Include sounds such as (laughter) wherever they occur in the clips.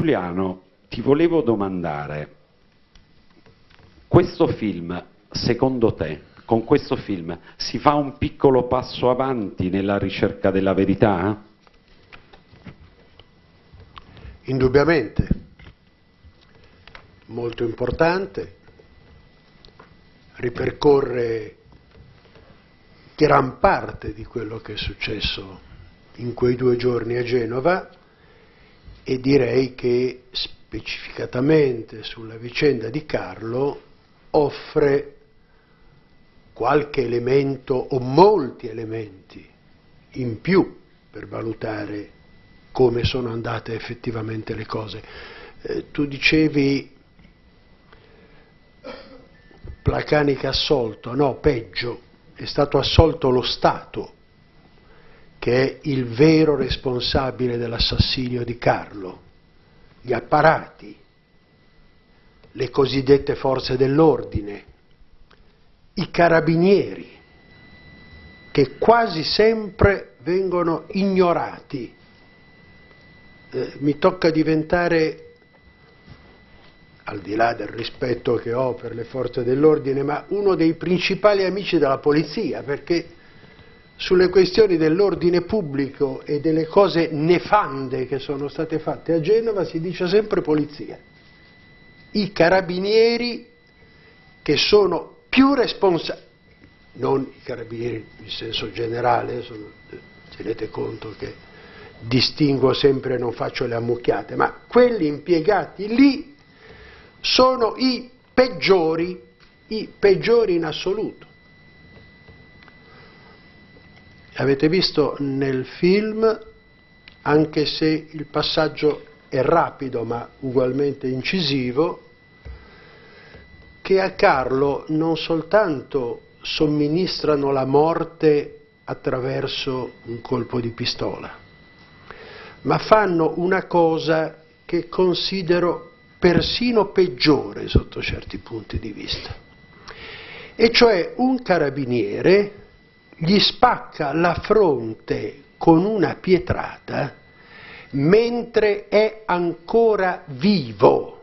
Giuliano, ti volevo domandare, questo film, secondo te, con questo film, si fa un piccolo passo avanti nella ricerca della verità? Indubbiamente, molto importante, ripercorre gran parte di quello che è successo in quei due giorni a Genova e direi che specificatamente sulla vicenda di Carlo offre qualche elemento o molti elementi in più per valutare come sono andate effettivamente le cose. Eh, tu dicevi Placanica assolto, no, peggio, è stato assolto lo Stato, che è il vero responsabile dell'assassinio di Carlo, gli apparati, le cosiddette forze dell'ordine, i carabinieri, che quasi sempre vengono ignorati. Eh, mi tocca diventare, al di là del rispetto che ho per le forze dell'ordine, ma uno dei principali amici della polizia, perché sulle questioni dell'ordine pubblico e delle cose nefande che sono state fatte a Genova si dice sempre polizia. I carabinieri che sono più responsabili, non i carabinieri in senso generale, sono, tenete conto che distingo sempre, non faccio le ammucchiate, ma quelli impiegati lì sono i peggiori, i peggiori in assoluto. Avete visto nel film, anche se il passaggio è rapido ma ugualmente incisivo, che a Carlo non soltanto somministrano la morte attraverso un colpo di pistola, ma fanno una cosa che considero persino peggiore sotto certi punti di vista. E cioè un carabiniere gli spacca la fronte con una pietrata mentre è ancora vivo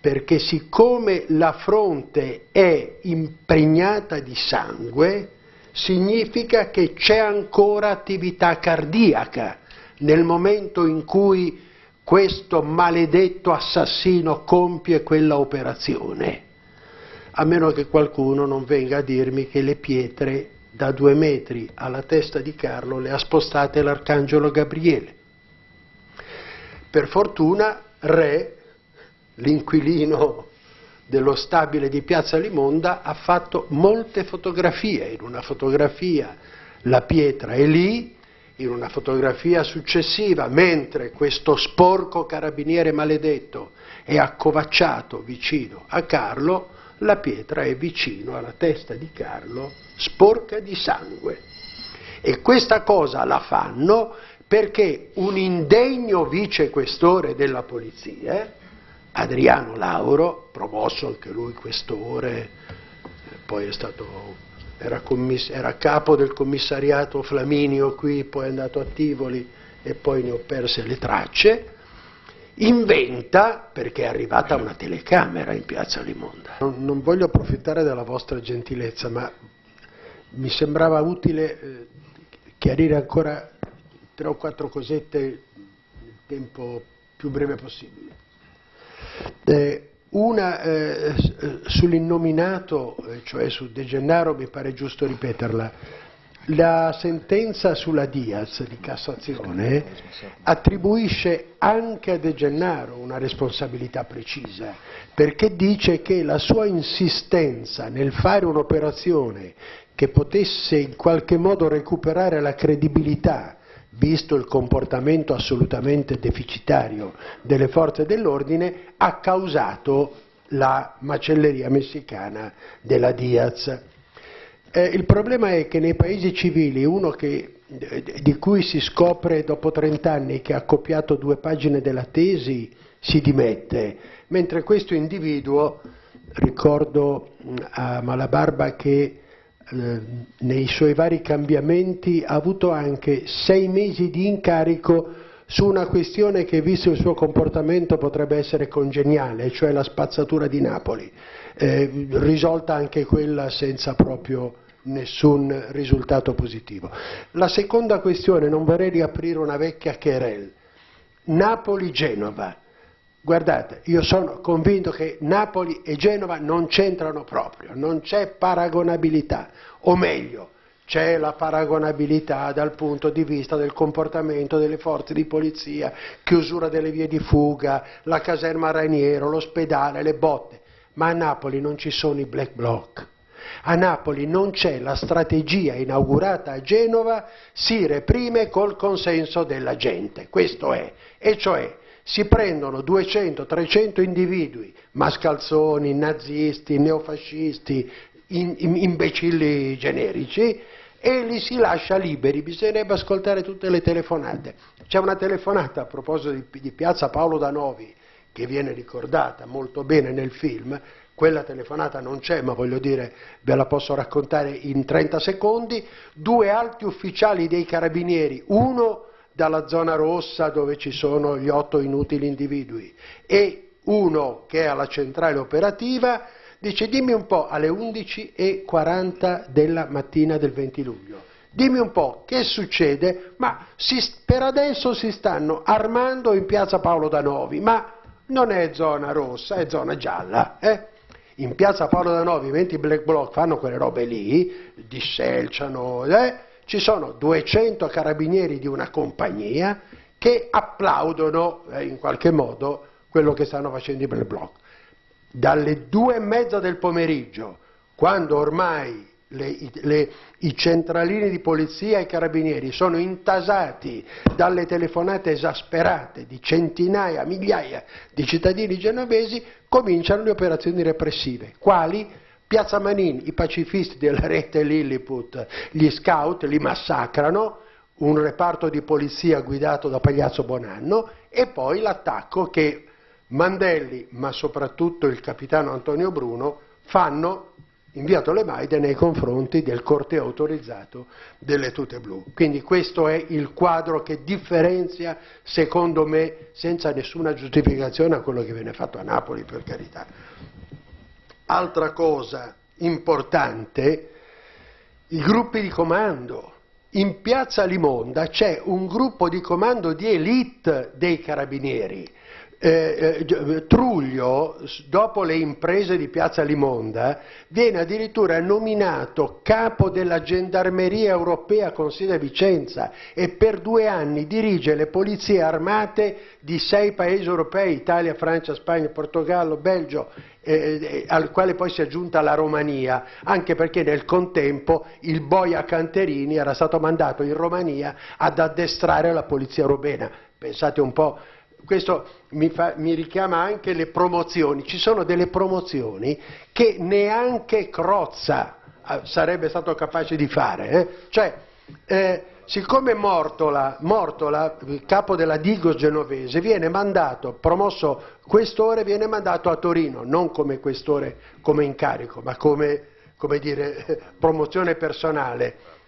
perché siccome la fronte è impregnata di sangue, significa che c'è ancora attività cardiaca nel momento in cui questo maledetto assassino compie quella operazione, a meno che qualcuno non venga a dirmi che le pietre da due metri alla testa di Carlo le ha spostate l'arcangelo Gabriele. Per fortuna Re l'inquilino dello stabile di Piazza Limonda ha fatto molte fotografie, in una fotografia la pietra è lì, in una fotografia successiva, mentre questo sporco carabiniere maledetto è accovacciato vicino a Carlo, la pietra è vicino alla testa di Carlo, sporca di sangue. E questa cosa la fanno perché un indegno vicequestore della polizia Adriano Lauro, promosso anche lui questore, poi è stato, era, era, capo del commissariato Flaminio qui, poi è andato a Tivoli e poi ne ho perse le tracce, inventa, perché è arrivata una telecamera in piazza Limonda. Non, non voglio approfittare della vostra gentilezza, ma mi sembrava utile eh, chiarire ancora tre o quattro cosette nel tempo più breve possibile. Eh, una eh, sull'innominato, eh, cioè su De Gennaro, mi pare giusto ripeterla. La sentenza sulla Diaz di Cassazione attribuisce anche a De Gennaro una responsabilità precisa, perché dice che la sua insistenza nel fare un'operazione che potesse in qualche modo recuperare la credibilità visto il comportamento assolutamente deficitario delle forze dell'ordine, ha causato la macelleria messicana della Diaz. Eh, il problema è che nei paesi civili uno che, di cui si scopre dopo 30 anni che ha copiato due pagine della tesi si dimette, mentre questo individuo, ricordo a Malabarba che eh, nei suoi vari cambiamenti ha avuto anche sei mesi di incarico su una questione che visto il suo comportamento potrebbe essere congeniale, cioè la spazzatura di Napoli, eh, risolta anche quella senza proprio nessun risultato positivo. La seconda questione, non vorrei riaprire una vecchia querel, Napoli-Genova. Guardate, io sono convinto che Napoli e Genova non c'entrano proprio, non c'è paragonabilità, o meglio, c'è la paragonabilità dal punto di vista del comportamento delle forze di polizia, chiusura delle vie di fuga, la caserma Rainiero, l'ospedale, le botte, ma a Napoli non ci sono i black bloc. A Napoli non c'è la strategia inaugurata a Genova, si reprime col consenso della gente, questo è, e cioè si prendono 200-300 individui, mascalzoni, nazisti, neofascisti, in, in, imbecilli generici, e li si lascia liberi, bisognerebbe ascoltare tutte le telefonate. C'è una telefonata a proposito di, di Piazza Paolo da Novi, che viene ricordata molto bene nel film, quella telefonata non c'è, ma voglio dire, ve la posso raccontare in 30 secondi, due alti ufficiali dei carabinieri, uno dalla zona rossa dove ci sono gli otto inutili individui e uno che è alla centrale operativa, dice dimmi un po' alle 11.40 della mattina del 20 luglio, dimmi un po' che succede, ma si, per adesso si stanno armando in piazza Paolo da Novi, ma non è zona rossa, è zona gialla. Eh? In piazza Paolo da Novi, mentre i black bloc fanno quelle robe lì, disselciano, eh? ci sono 200 carabinieri di una compagnia che applaudono eh, in qualche modo quello che stanno facendo i Black Bloc. Dalle due e mezza del pomeriggio, quando ormai le, le, i centralini di polizia e i carabinieri sono intasati dalle telefonate esasperate di centinaia, migliaia di cittadini genovesi, cominciano le operazioni repressive. Quali? Piazza Manin, i pacifisti della rete Lilliput, gli scout li massacrano, un reparto di polizia guidato da Pagliazzo Bonanno e poi l'attacco che Mandelli, ma soprattutto il capitano Antonio Bruno, fanno in via Tolemaide nei confronti del corteo autorizzato delle tute blu. Quindi questo è il quadro che differenzia, secondo me, senza nessuna giustificazione a quello che viene fatto a Napoli, per carità. Altra cosa importante, i gruppi di comando. In piazza Limonda c'è un gruppo di comando di elite dei carabinieri eh, eh Truglio, dopo le imprese di Piazza Limonda, viene addirittura nominato capo della gendarmeria europea con sede a Vicenza e per due anni dirige le polizie armate di sei paesi europei, Italia, Francia, Spagna, Portogallo, Belgio, eh, eh, al quale poi si è aggiunta la Romania, anche perché nel contempo il boia Canterini era stato mandato in Romania ad addestrare la polizia romena. Pensate un po' questo mi, fa, mi, richiama anche le promozioni, ci sono delle promozioni che neanche Crozza eh, sarebbe stato capace di fare, eh? cioè eh, siccome Mortola, Mortola, il capo della Digos genovese, viene mandato, promosso questore, viene mandato a Torino, non come questore come incarico, ma come, come dire, (laughs) promozione personale.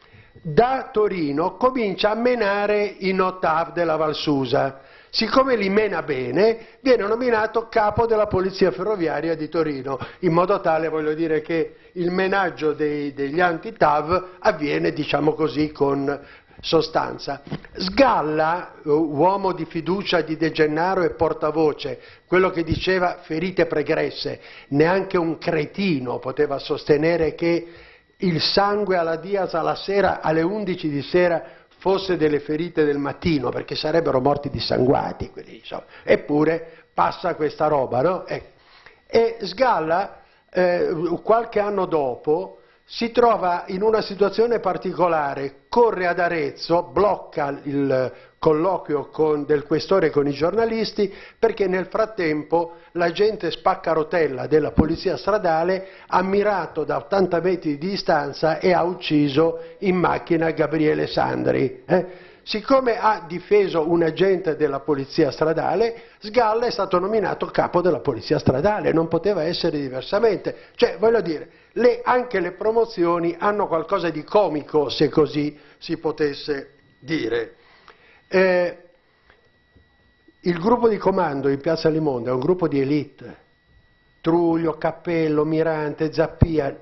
Da Torino comincia a menare in Ottav della Valsusa Siccome li mena bene, viene nominato capo della Polizia Ferroviaria di Torino, in modo tale, voglio dire, che il menaggio dei, degli anti-TAV avviene, diciamo così, con sostanza. Sgalla, uomo di fiducia di De Gennaro e portavoce, quello che diceva ferite pregresse, neanche un cretino poteva sostenere che il sangue alla Diaz alla sera, alle 11 di sera fosse delle ferite del mattino, perché sarebbero morti dissanguati, quelli, insomma. eppure passa questa roba, no? Ecco. E Sgalla, eh, qualche anno dopo, si trova in una situazione particolare, corre ad Arezzo, blocca il colloquio con, del questore con i giornalisti perché nel frattempo l'agente spaccarotella della polizia stradale ha mirato da 80 metri di distanza e ha ucciso in macchina Gabriele Sandri. Eh? Siccome ha difeso un agente della polizia stradale, Sgalla è stato nominato capo della polizia stradale, non poteva essere diversamente. Cioè, voglio dire, le, anche le promozioni hanno qualcosa di comico, se così si potesse dire. Eh, Il gruppo di comando in Piazza Limonda è un gruppo di elite. Truglio, Cappello, Mirante, Zappia,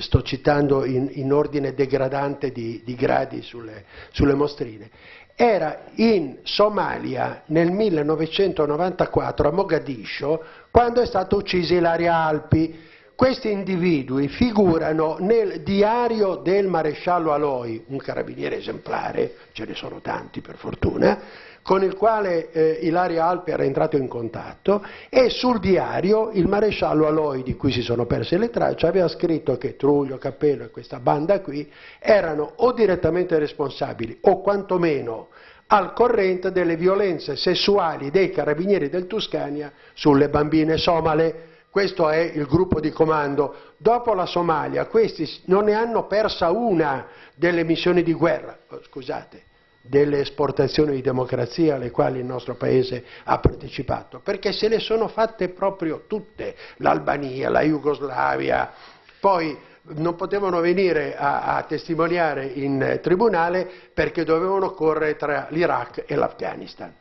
sto citando in, in ordine degradante di, di gradi sulle, sulle mostrine, era in Somalia nel 1994 a Mogadiscio quando è stato ucciso Ilaria Alpi. Questi individui figurano nel diario del maresciallo Aloi, un carabiniere esemplare, ce ne sono tanti per fortuna, con il quale eh, Ilaria Alpi era entrato in contatto e sul diario il maresciallo Aloi, di cui si sono perse le tracce, aveva scritto che Truglio, Cappello e questa banda qui erano o direttamente responsabili o quantomeno al corrente delle violenze sessuali dei carabinieri del Tuscania sulle bambine somale. Questo è il gruppo di comando. Dopo la Somalia questi non ne hanno persa una delle missioni di guerra, oh, scusate, delle esportazioni di democrazia alle quali il nostro Paese ha partecipato, perché se le sono fatte proprio tutte, l'Albania, la Jugoslavia, poi non potevano venire a, a testimoniare in tribunale perché dovevano correre tra l'Iraq e l'Afghanistan.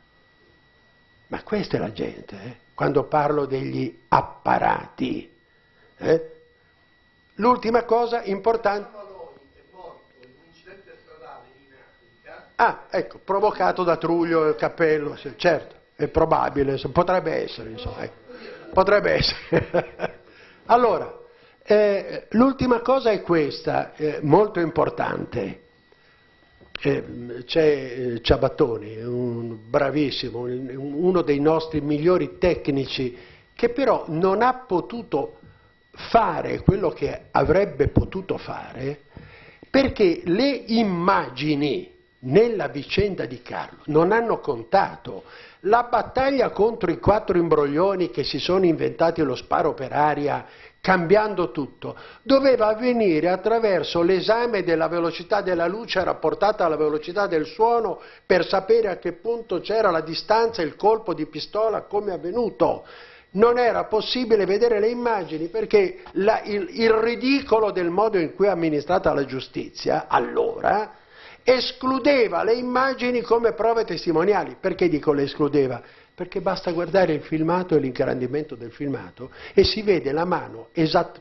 Ma questa è la gente, eh? quando parlo degli apparati. Eh? L'ultima cosa importante... Ah, ecco, provocato da Truglio e Cappello, sì, certo, è probabile, potrebbe essere, insomma, ecco. potrebbe essere. (laughs) allora, eh, l'ultima cosa è questa, eh, molto importante. Eh, c'è eh, Ciabattoni, un bravissimo, un, uno dei nostri migliori tecnici, che però non ha potuto fare quello che avrebbe potuto fare perché le immagini nella vicenda di Carlo non hanno contato. La battaglia contro i quattro imbroglioni che si sono inventati lo sparo per aria cambiando tutto, doveva avvenire attraverso l'esame della velocità della luce rapportata alla velocità del suono per sapere a che punto c'era la distanza, il colpo di pistola, come è avvenuto. Non era possibile vedere le immagini perché la, il, il ridicolo del modo in cui è amministrata la giustizia, allora, escludeva le immagini come prove testimoniali. Perché dico le escludeva? perché basta guardare il filmato e l'ingrandimento del filmato e si vede la mano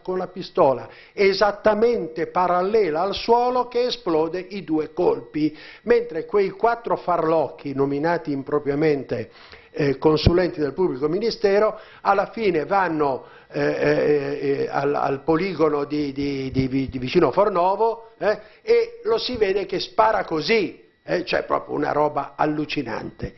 con la pistola esattamente parallela al suolo che esplode i due colpi, mentre quei quattro farlocchi nominati impropriamente eh, consulenti del pubblico ministero alla fine vanno eh, eh, eh al, al, poligono di, di, di, di vicino Fornovo eh, e lo si vede che spara così, cioè proprio una roba allucinante.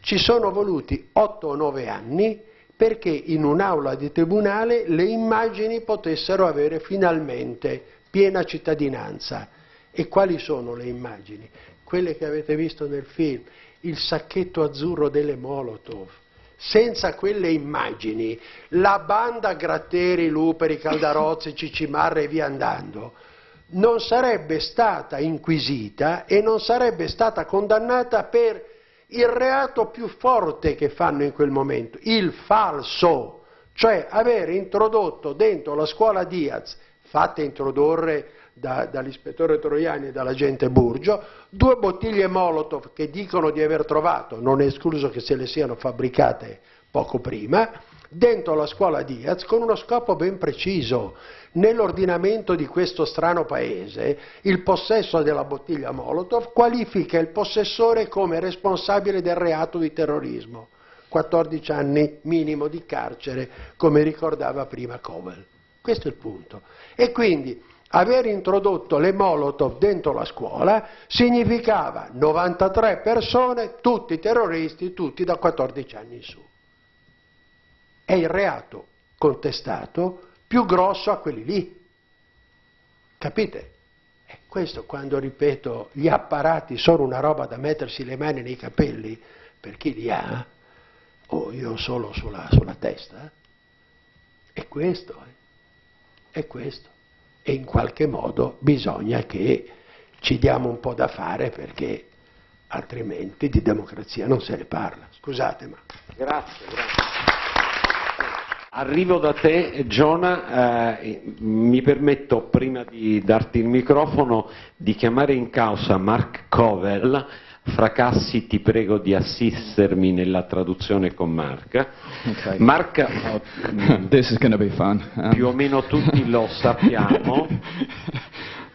Ci sono voluti 8 o 9 anni perché in un'aula di tribunale le immagini potessero avere finalmente piena cittadinanza. E quali sono le immagini? Quelle che avete visto nel film, il sacchetto azzurro delle Molotov. Senza quelle immagini, la banda Gratteri, Luperi, Caldarozzi, Cicimarra e via andando, non sarebbe stata inquisita e non sarebbe stata condannata per il reato più forte che fanno in quel momento, il falso, cioè avere introdotto dentro la scuola Diaz, fatta introdurre da, dall'ispettore Troiani e dall'agente Burgio, due bottiglie Molotov che dicono di aver trovato, non è escluso che se le siano fabbricate poco prima, dentro la scuola Diaz con uno scopo ben preciso. Nell'ordinamento di questo strano paese il possesso della bottiglia Molotov qualifica il possessore come responsabile del reato di terrorismo. 14 anni minimo di carcere, come ricordava prima Kovel. Questo è il punto. E quindi aver introdotto le Molotov dentro la scuola significava 93 persone, tutti terroristi, tutti da 14 anni in su è il reato contestato più grosso a quelli lì. Capite? E questo quando ripeto gli apparati sono una roba da mettersi le mani nei capelli per chi li ha, o io solo sulla, sulla testa, è questo, eh? è questo. E in qualche modo bisogna che ci diamo un po' da fare perché altrimenti di democrazia non se ne parla. Scusate ma. Grazie, grazie. Arrivo da te, Giona, eh, mi permetto prima di darti il microfono di chiamare in causa Mark Covel, Fracassi ti prego di assistermi nella traduzione con Mark. Okay. Be fun. Um, più o meno tutti lo sappiamo,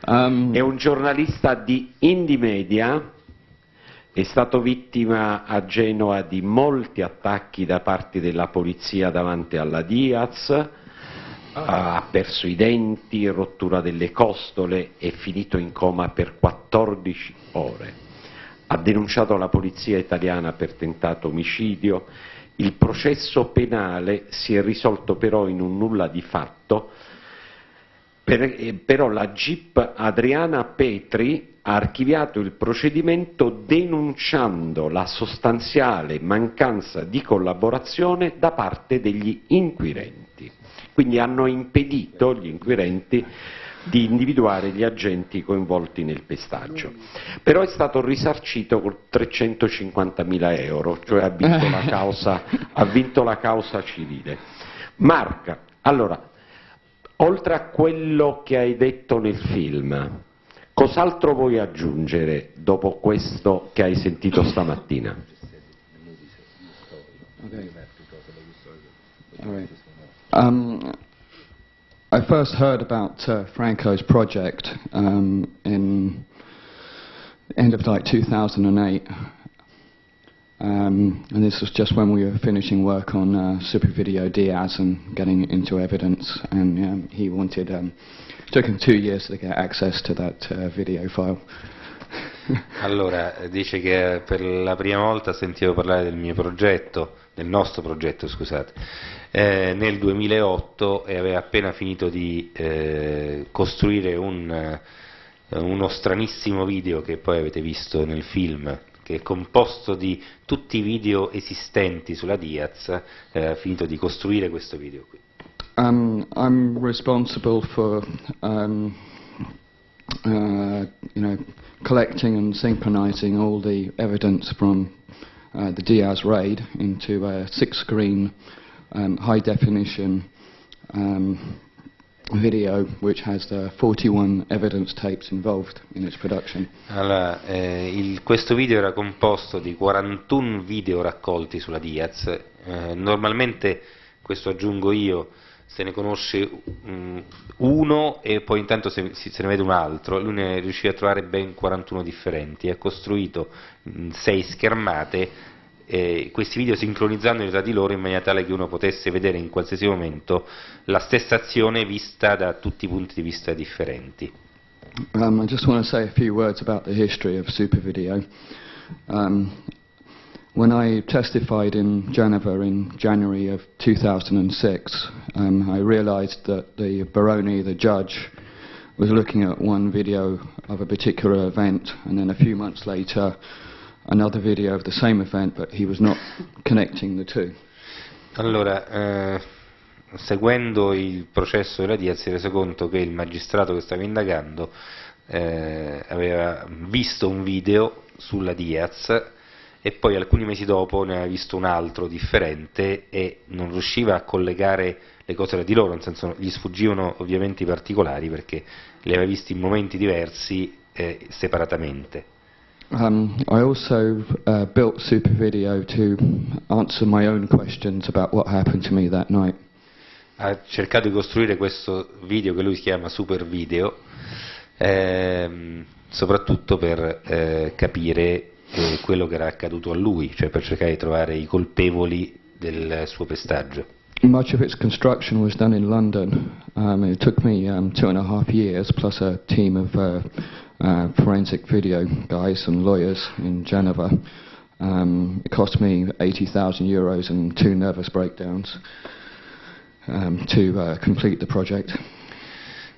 um, è un giornalista di Indie Media, è stato vittima a Genova di molti attacchi da parte della polizia davanti alla Diaz, ha perso i denti, rottura delle costole, è finito in coma per 14 ore. Ha denunciato la polizia italiana per tentato omicidio. Il processo penale si è risolto però in un nulla di fatto, per- eh, però la GIP Adriana Petri ha archiviato il procedimento denunciando la sostanziale mancanza di collaborazione da parte degli inquirenti. Quindi hanno impedito gli inquirenti di individuare gli agenti coinvolti nel pestaggio. Però è stato risarcito con 350.000 euro, cioè ha vinto la (laughs) causa, ha vinto la causa civile. Marca, allora, oltre a quello che hai detto nel film, cos'altro vuoi aggiungere dopo questo che hai sentito stamattina? okay. Um, I first heard about uh, Franco's project um, in end of like 2008, um, and this was just when we were finishing work on uh, Super Video Diaz and getting it into evidence. And um, he wanted, um, took him two years to get access to that uh, video file. (laughs) Allora, dice che per la prima volta sentivo parlare del mio progetto, del nostro progetto, scusate, eh, nel 2008 e aveva appena finito di eh, costruire un, eh, uno stranissimo video che poi avete visto nel film, che è composto di tutti i video esistenti sulla Diaz, eh, ha finito di costruire questo video qui. Um, I'm responsible for, um, uh, you know, collecting and synchronizing all the evidence from uh, the Diaz raid into a six-screen, um, high-definition um, video, which has uh, 41 evidence tapes involved in its production. Allora, eh, il- questo video era composto di 41 video raccolti sulla Diaz, eh, normalmente, questo aggiungo io, se ne conosce mm, uno e poi intanto se, ne vede un altro, lui ne riuscì a trovare ben 41 differenti, ha costruito 6 schermate, eh, questi video sincronizzandoli tra di loro in maniera tale che uno potesse vedere in qualsiasi momento la stessa azione vista da tutti i punti di vista differenti. Um, I just want to say a few words about the history of Super Video. Um, when I testified in Geneva in January of 2006, um, I realized that the Baroni, the judge, was looking at one video of a particular event, and then a few months later, another video of the same event, but he was not connecting the two. Allora, eh, seguendo il processo della Diaz si è reso conto che il magistrato che stava indagando eh, aveva visto un video sulla Diaz e poi alcuni mesi dopo ne aveva visto un altro differente e non riusciva a collegare le cose tra di loro, nel senso gli sfuggivano ovviamente i particolari perché li aveva visti in momenti diversi eh, separatamente. Um, I also uh, built Super Video to answer my own questions about what happened to me that night. ha cercato di costruire questo video che lui chiama Super Video, ehm, soprattutto per eh, capire eh, quello che era accaduto a lui, cioè per cercare di trovare i colpevoli del suo pestaggio. Much of its construction was done in London. Um, it took me um, two and a half years, plus a team of uh, uh, forensic video guys and lawyers in Geneva. Um, it cost me 80,000 euros and two nervous breakdowns um, to uh, complete the project.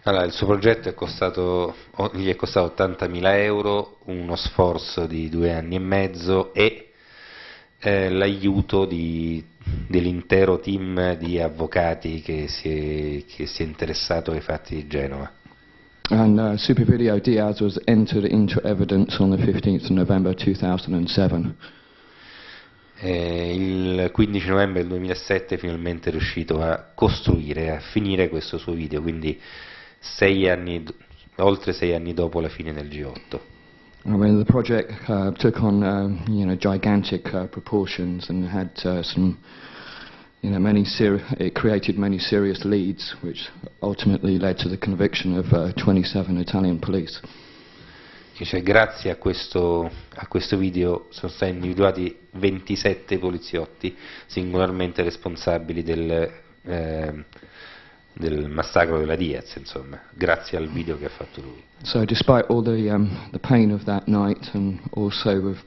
Allora, il suo progetto è costato, gli è costato 80.000 euro, uno sforzo di due anni e mezzo e eh, l'aiuto dell'intero team di avvocati che si, è, che si è interessato ai fatti di Genova. And uh, Super Video Diaz was entered into evidence on the 15th of November 2007. E il 15 novembre del 2007 finalmente è riuscito a costruire, a finire questo suo video, quindi sei anni oltre sei anni dopo la fine del G8. I mean, the project uh, took on, uh, you know, gigantic uh, proportions and had uh, some, you know, many it created many serious leads, which ultimately led to the conviction of uh, 27 Italian police. Dice, grazie a questo, a questo video sono stati individuati 27 poliziotti singolarmente responsabili del, eh, del massacro della Diaz, insomma, grazie al video che ha fatto lui. So, despite all the, um, the pain of that night and also with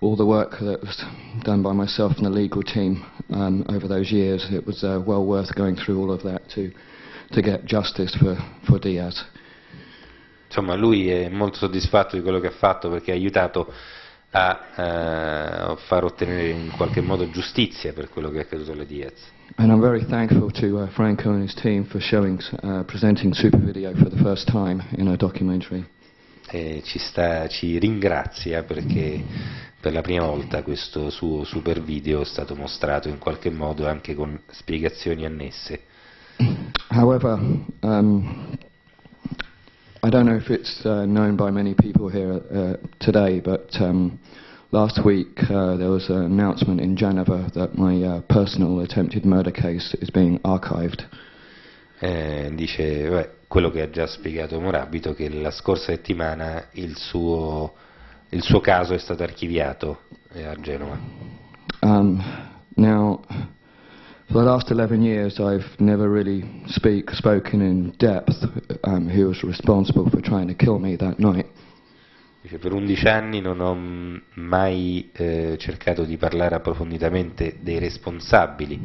all the work that was done by myself and the legal team um, over those years, it was uh, well worth going through all of that to, to get justice for, for Diaz. Insomma, lui è molto soddisfatto di quello che ha fatto perché ha aiutato a eh, far ottenere in qualche modo giustizia per quello che è accaduto alle Diaz. And I'm very thankful to uh, Franco and his team for showing, uh, presenting Super Video for the first time in a documentary. E ci, sta, ci ringrazia perché per la prima volta questo suo super video è stato mostrato in qualche modo anche con spiegazioni annesse. However, um, I don't know if it's uh, known by many people here uh, today, but um, last week uh, there was an announcement in Geneva that my uh, personal attempted murder case is being archived. Eh, dice beh, quello che ha già spiegato Morabito, che la scorsa settimana il suo, il suo caso è stato archiviato eh, a Genova. Um, now, for the last 11 years, I've never really speak, spoken in depth um, who was responsible for trying to kill me that night. Dice, per 11 anni non ho mai eh, cercato di parlare approfonditamente dei responsabili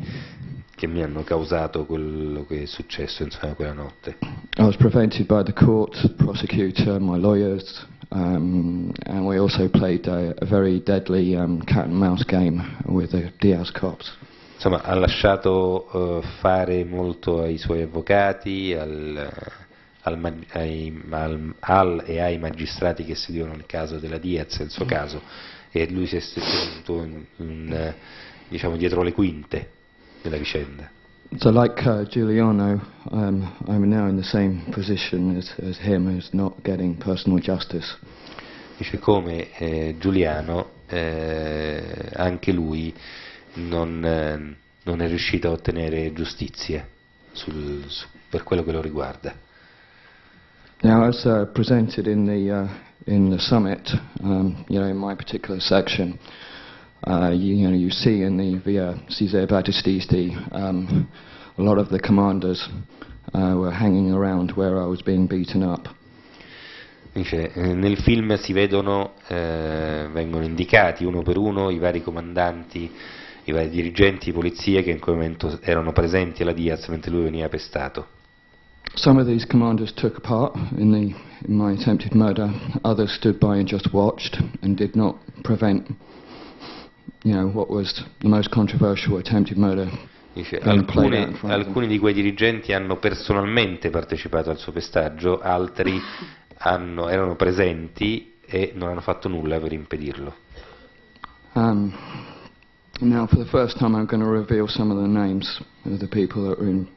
che mi hanno causato quello che è successo insomma, quella notte. I was prevented by the court, prosecutor, my lawyers, um, and we also played a, a very deadly um, cat and mouse game with the Diaz cops. Insomma, ha lasciato eh, fare molto ai suoi avvocati, al, al, ai, al, al e ai magistrati che seguivano il caso della Diaz, il suo caso, e lui si è tenuto in, in, diciamo, dietro le quinte della vicenda. So, like uh, Giuliano, um, I'm now in the same position as, as him, as not getting personal justice. Dice come eh, Giuliano, eh, anche lui non, eh, non è riuscito a ottenere giustizia sul- su- per quello che lo riguarda. Now, as uh, presented in the uh, in the summit, um, you know, in my particular section, uh, you, you know, you see in the Via Caesar Battististi, um, a lot of the commanders uh, were hanging around where I was being beaten up. Dice, eh, nel film si vedono, eh, vengono indicati uno per uno i vari comandanti, i vari dirigenti di polizia che in quel momento erano presenti alla Diaz mentre lui veniva pestato. Some of these commanders took part in the in my attempted murder. Others stood by and just watched and did not prevent, you know, what was the most controversial attempted murder Dice, alcune- alcuni di quei dirigenti hanno personalmente partecipato al suo pestaggio, altri (laughs) hanno- erano presenti e non hanno fatto nulla per impedirlo. Um, now, for the first time, I'm going to reveal some of the names of the people that are in,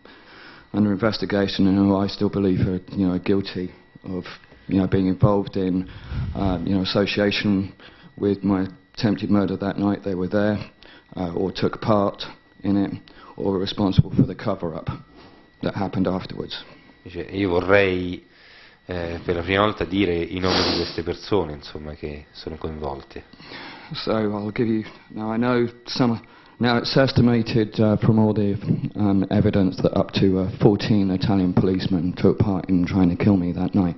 under investigation and who I still believe are, you know, guilty of, you know, being involved in, uh, you know, association with my attempted murder that night. They were there, uh, or took part in it, or were responsible for the cover-up that happened afterwards. Io vorrei eh, per la prima volta dire i nomi di queste persone insomma, che sono coinvolte. So I'll give you. Now I know some. Now it's estimated uh, from all the um, evidence that up to uh, 14 Italian policemen took part in trying to kill me that night.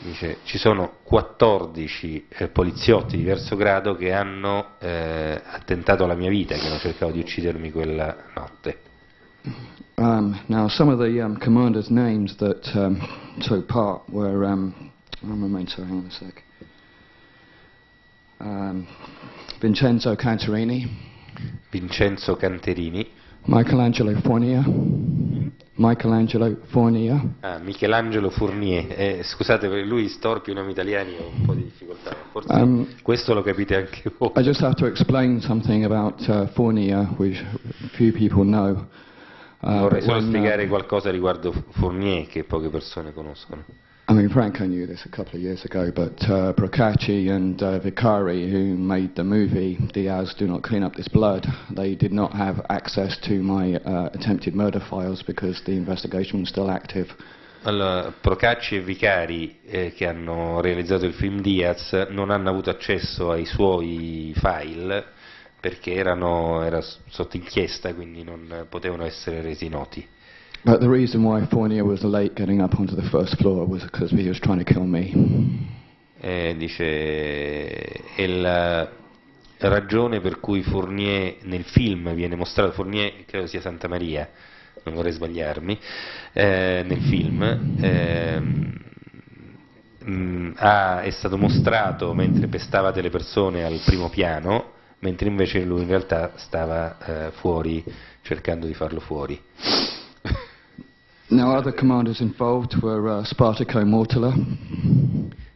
Dice, ci sono 14 eh, poliziotti di diverso grado che hanno eh, attentato alla mia vita, che hanno cercato di uccidermi quella notte. Um, now some of the um, commanders' names that um, took part were. Um, one memento, hang on a sec. Um, Vincenzo Cantarini, Vincenzo Canterini, Michelangelo Fornia, Michelangelo Fornia, ah, Michelangelo Fournier, eh, scusate per lui storpi i nomi italiani ho un po' di difficoltà, forse Um, questo lo capite anche voi. I just have to explain something about uh, Fournier, which few people know. Uh, Vorrei solo when, uh, spiegare qualcosa riguardo Fournier che poche persone conoscono. I mean, Franco knew this a couple of years ago, but uh, Procacci and uh, Vicari, who made the movie Diaz Do Not Clean Up This Blood, they did not have access to my uh, attempted murder files because the investigation was still active. Allora, Procacci e Vicari eh, che hanno realizzato il film Diaz non hanno avuto accesso ai suoi file perché erano era sotto inchiesta, quindi non potevano essere resi noti. But the reason why Fournier was late getting up onto the first floor was because he was trying to kill me. Eh, dice, la ragione per cui Fournier nel film viene mostrato, Fournier credo sia Santa Maria, non vorrei sbagliarmi, eh, nel film eh, mh, ha, è stato mostrato mentre pestava delle persone al primo piano, mentre invece lui in realtà stava eh, fuori cercando di farlo fuori. Now, other commanders involved were uh, Spartaco Mortola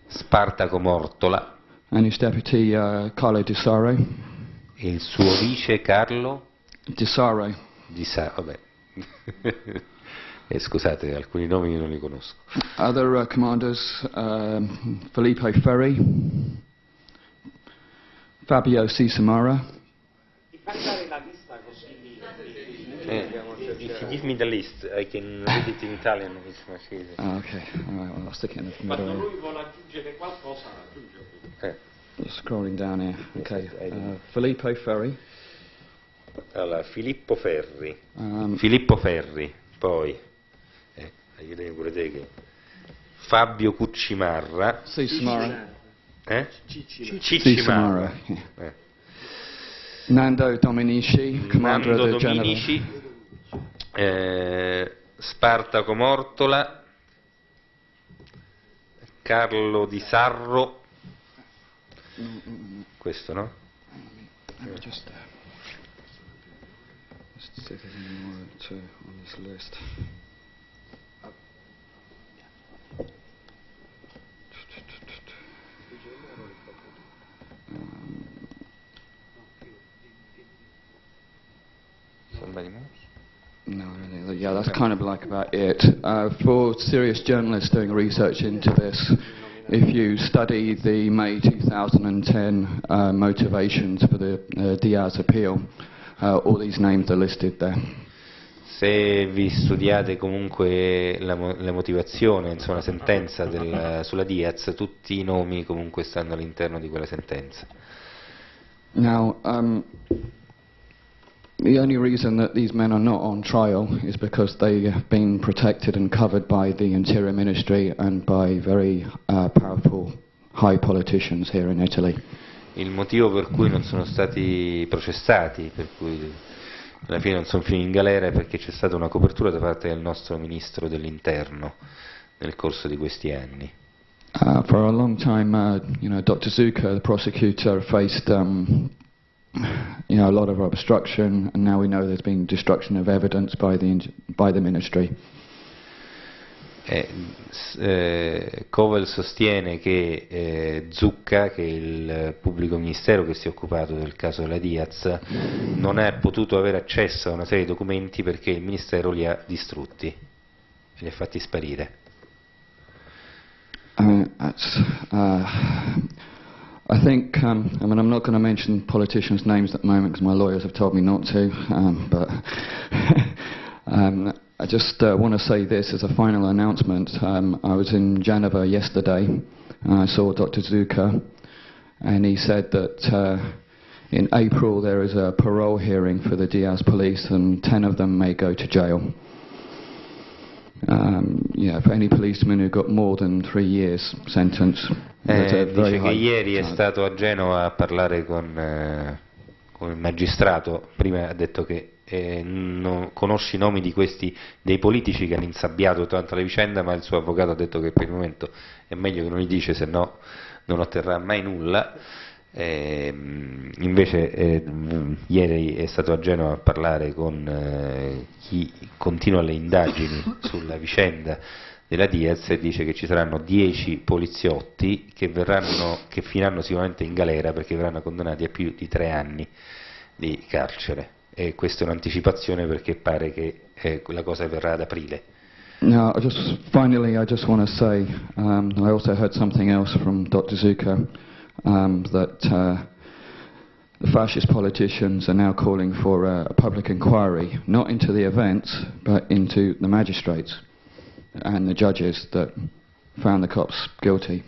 Spartaco Mortola and his deputy uh, Carlo Di Sare. e il suo vice Carlo Di Sare. Di Sa, vabbè. (laughs) Eh, scusate, alcuni nomi io non li conosco. Other uh, commanders, um, Filippo Ferri, Fabio C. Samara, Eh, if you give me the list, I can read it in Italian, it's much easier. Oh, okay, all right, well, I'll stick it in the Quando middle. lui vuole aggiungere qualcosa, aggiunge. Eh, Just scrolling down here. Okay, uh, Filippo Ferri, Allora, Filippo Ferri. um, Filippo Ferri, poi, eh, aiutami pure te che... Fabio Cuccimarra, C. Samara, eh? Ciccimarra, eh. Nando Dominici, commander Nando of the. Dominici, eh, Spartaco Mortola, Carlo Di Sarro, questo no? Um, Somebody more? No, that- yeah, that's kind of like about it. Uh, for serious journalists doing research into this, if you study the May 2010 uh, motivations for the uh, Diaz appeal, uh, all these names are listed there. Se vi studiate comunque la, mo- la motivazione, insomma la sentenza del- sulla Diaz, tutti i nomi comunque stanno all'interno di quella sentenza. Now, um, the only reason that these men are not on trial is because they have been protected and covered by the Interior Ministry and by very uh, powerful high politicians here in Italy. Il motivo per cui non sono stati processati, per cui alla fine non sono finiti in galera, è perché c'è stata una copertura da parte del nostro Ministro dell'Interno nel corso di questi anni. Uh, for a long time, uh, you know, Dr. Zucker, the prosecutor, faced, um, you know, a lot of obstruction, and now we know there's been destruction of evidence by the by the ministry. Eh, eh, Covel sostiene che eh, Zucca, che è il pubblico ministero che si è occupato del caso della Diaz, non ha potuto avere accesso a una serie di documenti perché il ministero li ha distrutti e li ha fatti sparire. Uh, I think, um, I mean, I'm not going to mention politicians' names at the moment because my lawyers have told me not to, um, but (laughs) um, I just uh, want to say this as a final announcement. Um, I was in Geneva yesterday and I saw Dr. Zucker, and he said that uh, in April there is a parole hearing for the Diaz police, and 10 of them may go to jail. Um, yeah, for any policeman who got more than three years sentence. Eh, dice che ieri è stato a Genova a parlare con, eh, con il magistrato, prima ha detto che eh, non conosce i nomi di questi, dei politici che hanno insabbiato tanta la vicenda, ma il suo avvocato ha detto che per il momento è meglio che non li dice, se no non otterrà mai nulla. Ehm, invece eh, ieri è stato a Genova a parlare con eh, chi continua le indagini (coughs) sulla vicenda della Diaz e dice che ci saranno 10 poliziotti che, verranno, che finiranno sicuramente in galera perché verranno condannati a più di tre anni di carcere e questa è un'anticipazione perché pare che eh, la cosa verrà ad aprile. Now, just finally, I just want to say, um, I also heard something else from Dr. Zucker um, that uh, the fascist politicians are now calling for a, a, public inquiry, not into the events, but into the magistrates and the judges that found the cops guilty.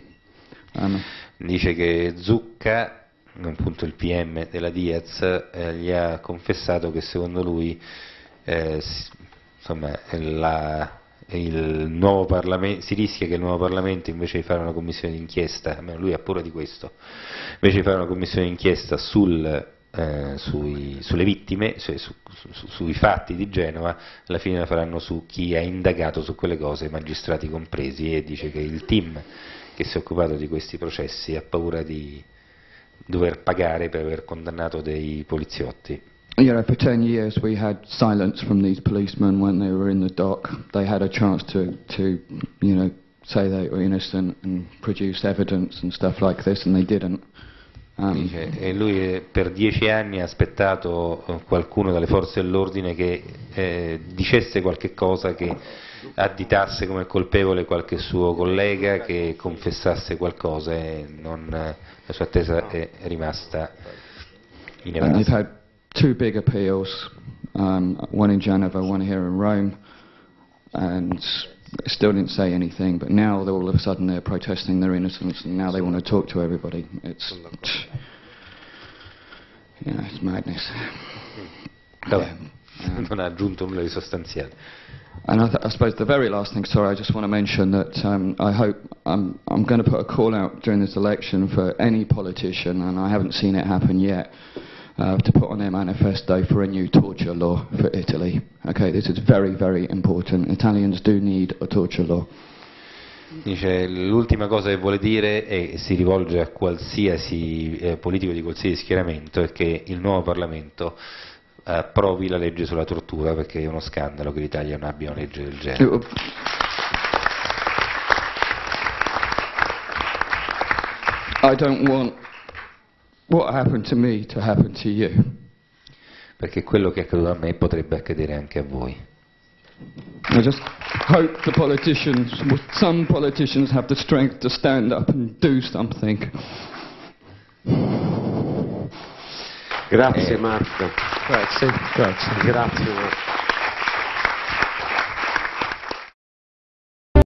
Um, Dice che Zucca, appunto il PM della Diaz, eh, gli ha confessato che secondo lui eh, insomma, la, si rischia che il nuovo Parlamento invece di fare una commissione d'inchiesta, almeno lui ha paura di questo, invece di fare una commissione d'inchiesta sul, eh, sulle vittime, cioè su, su, sui fatti di Genova, alla fine la faranno su chi ha indagato su quelle cose, magistrati compresi, e dice che il team che si è occupato di questi processi ha paura di dover pagare per aver condannato dei poliziotti. You know, for 10 years we had silence from these policemen when they were in the dock. They had a chance to, to you know, say they were innocent and produce evidence and stuff like this, and they didn't. Um, e lui per dieci anni ha aspettato eh, qualcuno dalle forze dell'ordine che eh, dicesse qualche cosa, che additasse come colpevole qualche suo collega, che confessasse qualcosa e non, la sua attesa è rimasta inevasibile. Two big appeals, um, one in Geneva, one here in Rome, and still didn't say anything. But now they're all of a sudden they're protesting their innocence, and now they want to talk to everybody. It's yeah, it's madness. Yeah. (laughs) non ha aggiunto nulla di sostanziale. And I, I, suppose the very last thing, sorry, I just want to mention that um, I hope I'm, I'm going to put a call out during this election for any politician, and I haven't seen it happen yet, uh, to put on their manifesto for a new torture law for Italy. Okay, this is very, very important. Italians do need a torture law. Dice, l'ultima cosa che vuole dire e si rivolge a qualsiasi eh, politico di qualsiasi schieramento è che il nuovo Parlamento approvi la legge sulla tortura perché è uno scandalo che l'Italia non abbia una legge del genere. I don't want what happened to me to happen to you. Perché quello che è accaduto a me potrebbe accadere anche a voi. I just hope the politicians, some politicians have the strength to stand up and do something. Grazie. Marco. Grazie, grazie. Grazie Marco.